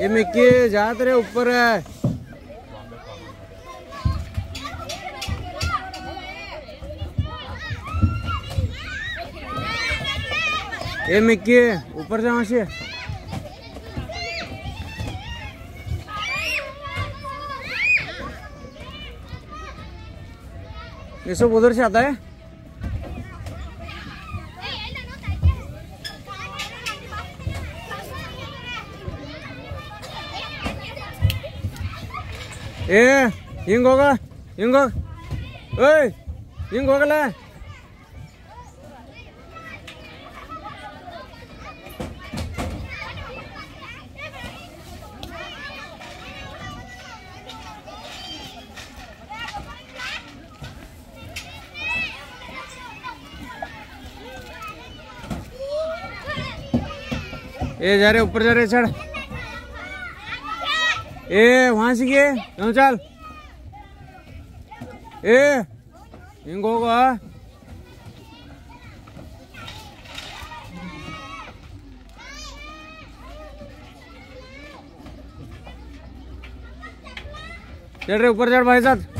ये मिक्की, जा तेरे ऊपर। है ये मिक्की, ऊपर जा वहाँ से ये सब उधर से आता है? 예, 인고가, 인고, 어이, 인고가래. ये जा रहे ऊपर जा रहे चढ़ ए वहाँ से क्यों चल ए चल रहे ऊपर चढ़ भाई साहब।